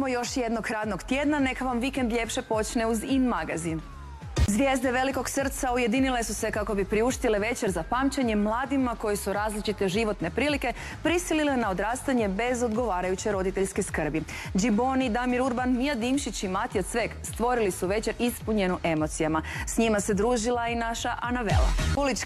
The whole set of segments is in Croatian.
smo još jednog radnog tjedna, neka vam vikend ljepše počne uz In magazin. Zvijezde velikog srca ujedinile su se kako bi priuštile večer za pamćenje mladima koji su različite životne prilike prisilile na odrastanje bez odgovarajuće roditeljske skrbi. Džiboni, Damir Urban, Mija Dimšić i Matija Cvek stvorili su večer ispunjenu emocijama. S njima se družila i naša Anavela.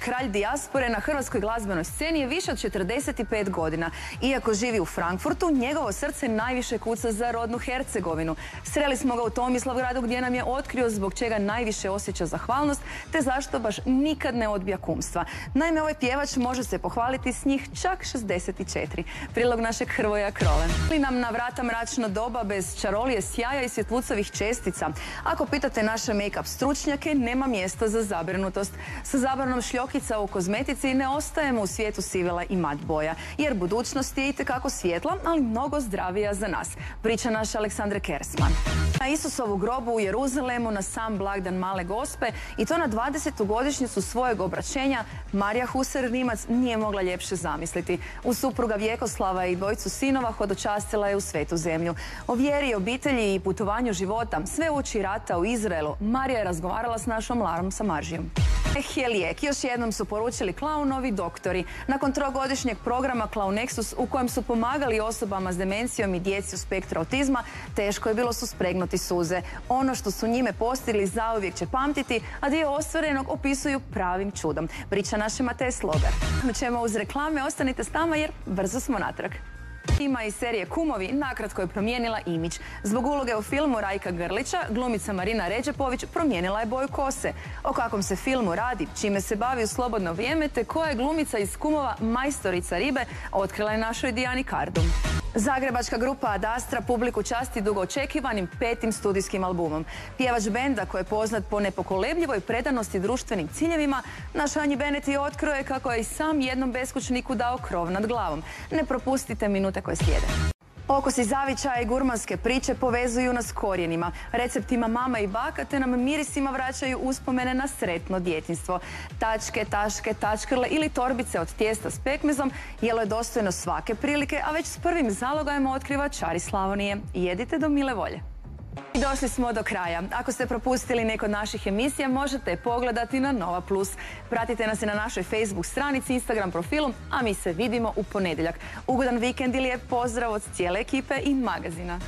Kralj dijaspore na hrvatskoj glazbenoj sceni je više od 45 godina. Iako živi u Frankfurtu, njegovo srce najviše kuca za rodnu Hercegovinu. Sreli smo ga u Tomislavgradu gdje nam je otkrio zbog čega najviše osjeća osjeća zahvalnost, te zašto baš nikad ne odbija kumstva. Naime, ovaj pjevač može se pohvaliti s njih čak 64. Prilog našeg Hrvoja Krole. Li nam na vrata mračno doba bez čarolije sjaja i svjetlucovih čestica? Ako pitate naše make-up stručnjake, nema mjesta za zabrinutost. Sa zabranom šljokica u kozmetici ne ostajemo u svijetu sivela i mat boja, jer budućnost je itekako svjetla, ali mnogo zdravija za nas. Priča naša Aleksandra Kersman. Na Isusovu grobu u Jeruzalemu na sam blagdan Male Gospe i to na 20. godišnjicu svojeg obraćenja Marija Huser Rimac nije mogla ljepše zamisliti. U supruga Vjekoslava i dvojcu sinova hodočastila je u svetu zemlju. O vjeri, obitelji i putovanju života, sve uči rata u Izraelu, Marija je razgovarala s našom Larom Samaržijom. Helijek. Još jednom su poručili klaunovi doktori. Nakon trogodišnjeg programa Clown Nexus u kojem su pomagali osobama s demencijom i djeci u spektru autizma, teško je bilo suspregnuti suze. Ono što su njime postigli zauvijek će pamtiti, a dio ostvarenog opisuju pravim čudom. Priča naše Matej Slogar. Ćemo uz reklame, ostanite s nama jer brzo smo natrag. Ima i serije Kumovi nakratko je promijenila imić. Zbog uloge u filmu Rajka Grlića, glumica Marina Ređepović promijenila je boju kose. O kakvom se filmu radi, čime se bavi u slobodno vrijeme, te koja je glumica iz Kumova majstorica ribe, otkrila je našoj Dijani Kardum. Zagrebačka grupa Adastra publiku časti dugo očekivanim petim studijskim albumom. Pjevač benda koji je poznat po nepokolebljivoj predanosti društvenim ciljevima, naš Anji Benet je otkroje kako je i sam jednom beskućniku dao krov nad glavom. Ne propustite minute koje slijede. Okusi zavičaja i gurmanske priče povezuju nas korijenima, receptima mama i baka te nam mirisima vraćaju uspomene na sretno djetinstvo. Tačke, taške, tačkrle ili torbice od tijesta s pekmezom jelo je dostojno svake prilike, a već s prvim zalogajem otkriva čari Slavonije. Jedite do mile volje. I došli smo do kraja. Ako ste propustili neko od naših emisija, možete pogledati na Nova Plus. Pratite nas i na našoj Facebook stranici, Instagram profilu, a mi se vidimo u ponedjeljak. Ugodan vikend ili je pozdrav od cijele ekipe i magazina.